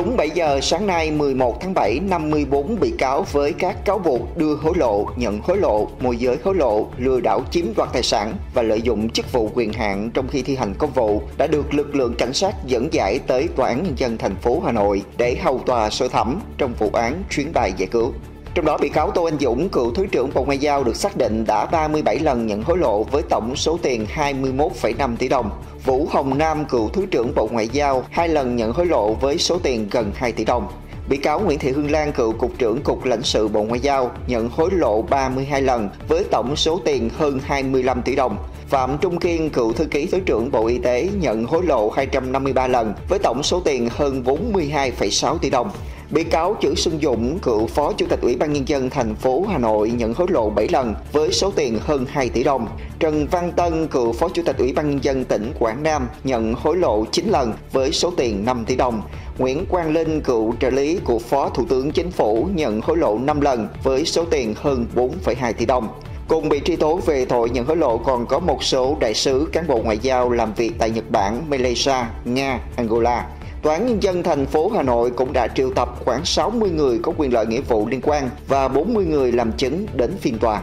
Đúng 7 giờ sáng nay 11 tháng 7, 54 bị cáo với các cáo buộc đưa hối lộ, nhận hối lộ, môi giới hối lộ, lừa đảo chiếm đoạt tài sản và lợi dụng chức vụ quyền hạn trong khi thi hành công vụ đã được lực lượng cảnh sát dẫn giải tới Tòa án Nhân dân thành phố Hà Nội để hầu tòa sơ thẩm trong vụ án chuyến bay giải cứu. Trong đó bị cáo Tô Anh Dũng, cựu Thứ trưởng Bộ Ngoại giao được xác định đã 37 lần nhận hối lộ với tổng số tiền 21,5 tỷ đồng. Vũ Hồng Nam, cựu Thứ trưởng Bộ Ngoại giao, hai lần nhận hối lộ với số tiền gần 2 tỷ đồng. Bị cáo Nguyễn Thị Hương Lan, cựu Cục trưởng Cục lãnh sự Bộ Ngoại giao, nhận hối lộ 32 lần với tổng số tiền hơn 25 tỷ đồng. Phạm Trung Kiên, cựu thư ký Thứ trưởng Bộ Y tế, nhận hối lộ 253 lần với tổng số tiền hơn 42,6 tỷ đồng. Bị cáo Chữ Xuân Dũng, cựu Phó Chủ tịch Ủy ban Nhân dân thành phố Hà Nội nhận hối lộ 7 lần với số tiền hơn 2 tỷ đồng. Trần Văn Tân, cựu Phó Chủ tịch Ủy ban Nhân dân tỉnh Quảng Nam nhận hối lộ 9 lần với số tiền 5 tỷ đồng. Nguyễn Quang Linh, cựu trợ lý của Phó Thủ tướng Chính phủ nhận hối lộ 5 lần với số tiền hơn 4,2 tỷ đồng. Cùng bị truy tố về tội nhận hối lộ còn có một số đại sứ cán bộ ngoại giao làm việc tại Nhật Bản, Malaysia, Nga, Angola. Tòa án Nhân dân thành phố Hà Nội cũng đã triệu tập khoảng 60 người có quyền lợi nghĩa vụ liên quan và 40 người làm chứng đến phiên tòa.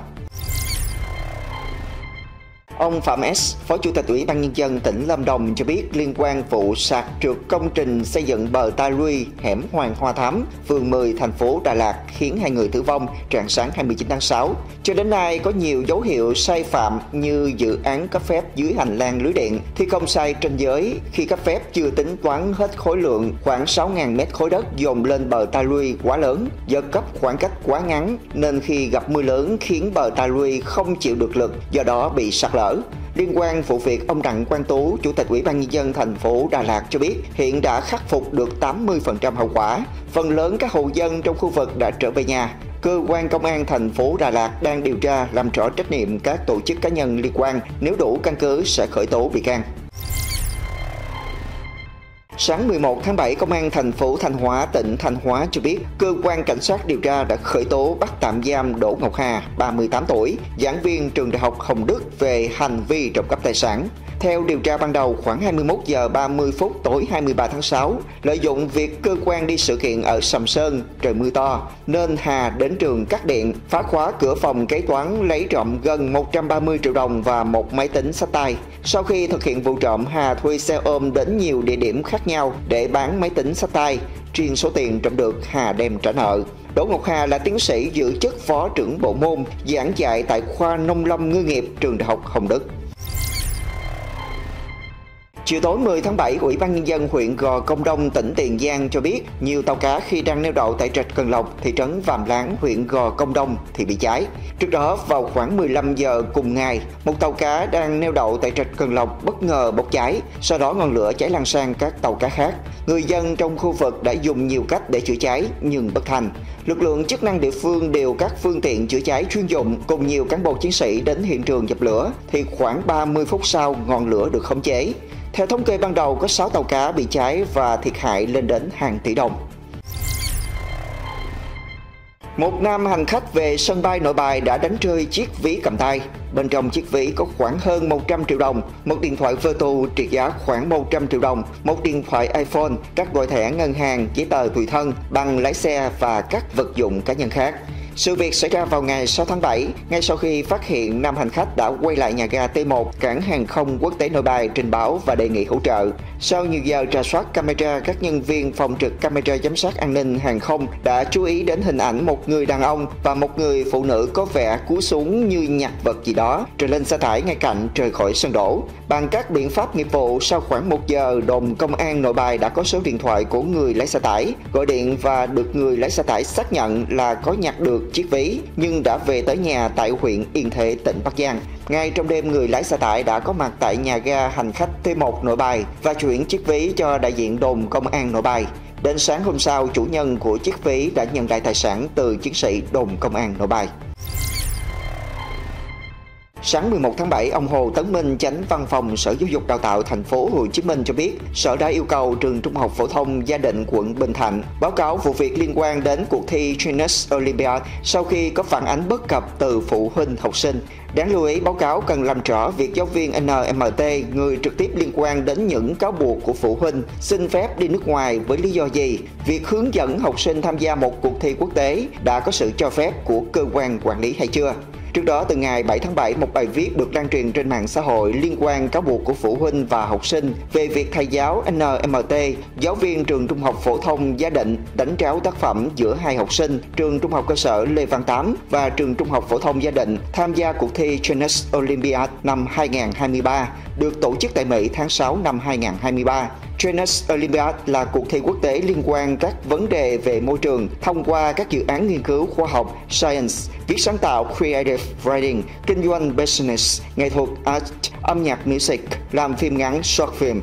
Ông Phạm S, Phó Chủ tịch Ủy ban Nhân dân tỉnh Lâm Đồng cho biết liên quan vụ sạt trượt công trình xây dựng bờ Ta Luy, hẻm Hoàng Hoa Thám, phường 10, thành phố Đà Lạt khiến hai người tử vong trạng sáng 29 tháng 6. Cho đến nay có nhiều dấu hiệu sai phạm như dự án cấp phép dưới hành lang lưới điện, thi công sai trên giới khi cấp phép chưa tính toán hết khối lượng khoảng 6.000 mét khối đất dồn lên bờ Ta Luy quá lớn, do cấp khoảng cách quá ngắn nên khi gặp mưa lớn khiến bờ Ta Luy không chịu được lực, do đó bị sạt lở. Liên quan vụ việc, ông Đặng Quang Tú, Chủ tịch Ủy ban Nhân dân thành phố Đà Lạt cho biết hiện đã khắc phục được 80% hậu quả. Phần lớn các hộ dân trong khu vực đã trở về nhà. Cơ quan công an thành phố Đà Lạt đang điều tra làm rõ trách nhiệm các tổ chức cá nhân liên quan. Nếu đủ căn cứ sẽ khởi tố bị can. Sáng 11 tháng 7, Công an thành phố Thanh Hóa, tỉnh Thanh Hóa cho biết, cơ quan cảnh sát điều tra đã khởi tố bắt tạm giam Đỗ Ngọc Hà, 38 tuổi, giảng viên trường đại học Hồng Đức về hành vi trộm cắp tài sản. Theo điều tra ban đầu, khoảng 21 giờ 30 phút tối 23 tháng 6, lợi dụng việc cơ quan đi sự kiện ở Sầm Sơn, trời mưa to, nên Hà đến trường cắt điện, phá khóa cửa phòng kế toán lấy trộm gần 130 triệu đồng và một máy tính sách tay. Sau khi thực hiện vụ trộm, Hà thuê xe ôm đến nhiều địa điểm khác nhau để bán máy tính sách tay. Riêng số tiền trộm được, Hà đem trả nợ. Đỗ Ngọc Hà là tiến sĩ giữ chức phó trưởng bộ môn, giảng dạy tại khoa nông lâm ngư nghiệp trường đại học Hồng Đức. Chiều tối 10 tháng 7, Ủy ban Nhân dân huyện Gò Công Đông, tỉnh Tiền Giang cho biết nhiều tàu cá khi đang neo đậu tại Trạch Cần Lộc, thị trấn Vàm Láng, huyện Gò Công Đông thì bị cháy. Trước đó, vào khoảng 15 giờ cùng ngày, một tàu cá đang neo đậu tại Trạch Cần Lộc bất ngờ bốc cháy, sau đó ngọn lửa cháy lan sang các tàu cá khác. Người dân trong khu vực đã dùng nhiều cách để chữa cháy nhưng bất thành. Lực lượng chức năng địa phương đều các phương tiện chữa cháy chuyên dụng cùng nhiều cán bộ chiến sĩ đến hiện trường dập lửa thì khoảng 30 phút sau ngọn lửa được khống chế. Theo thống kê ban đầu, có 6 tàu cá bị cháy và thiệt hại lên đến hàng tỷ đồng. Một nam hành khách về sân bay nội bài đã đánh rơi chiếc ví cầm tay. Bên trong chiếc ví có khoảng hơn 100 triệu đồng, một điện thoại Vertu trị giá khoảng 100 triệu đồng, một điện thoại iPhone, các gọi thẻ ngân hàng, giấy tờ tùy thân, bằng lái xe và các vật dụng cá nhân khác. Sự việc xảy ra vào ngày 6 tháng 7, ngay sau khi phát hiện năm hành khách đã quay lại nhà ga T1, cảng hàng không quốc tế nội bài trình báo và đề nghị hỗ trợ. Sau nhiều giờ trà soát camera, các nhân viên phòng trực camera giám sát an ninh hàng không đã chú ý đến hình ảnh một người đàn ông và một người phụ nữ có vẻ cú xuống như nhặt vật gì đó, rồi lên xe tải ngay cạnh rời khỏi sân đổ. Bằng các biện pháp nghiệp vụ, sau khoảng một giờ, đồn công an nội bài đã có số điện thoại của người lái xe tải, gọi điện và được người lái xe tải xác nhận là có nhặt được chiếc ví nhưng đã về tới nhà tại huyện Yên Thế, tỉnh Bắc Giang. Ngay trong đêm, người lái xe tải đã có mặt tại nhà ga hành khách T1 Nội Bài và chuyển chiếc ví cho đại diện đồn công an Nội Bài. Đến sáng hôm sau, chủ nhân của chiếc ví đã nhận lại tài sản từ chiến sĩ đồn công an Nội Bài. Sáng 11 tháng 7, ông Hồ Tấn Minh, chánh văn phòng Sở Giáo dục Đào tạo thành phố Hồ Chí Minh cho biết, Sở đã yêu cầu trường Trung học phổ thông Gia Định, quận Bình Thạnh báo cáo vụ việc liên quan đến cuộc thi Genius Olympiad sau khi có phản ánh bất cập từ phụ huynh học sinh. Đáng lưu ý, báo cáo cần làm rõ việc giáo viên NMT, người trực tiếp liên quan đến những cáo buộc của phụ huynh, xin phép đi nước ngoài với lý do gì. Việc hướng dẫn học sinh tham gia một cuộc thi quốc tế đã có sự cho phép của cơ quan quản lý hay chưa. Trước đó, từ ngày 7 tháng 7, một bài viết được lan truyền trên mạng xã hội liên quan cáo buộc của phụ huynh và học sinh về việc thầy giáo NMT, giáo viên trường trung học phổ thông Gia Định đánh tráo tác phẩm giữa hai học sinh trường trung học cơ sở Lê Văn Tám và trường trung học phổ thông Gia Định tham gia cuộc thi Genius Olympiad năm 2023 được tổ chức tại Mỹ tháng 6 năm 2023. Trainers Olympiad là cuộc thi quốc tế liên quan các vấn đề về môi trường thông qua các dự án nghiên cứu khoa học, science, viết sáng tạo creative writing, kinh doanh business, nghệ thuật art, âm nhạc music, làm phim ngắn short film.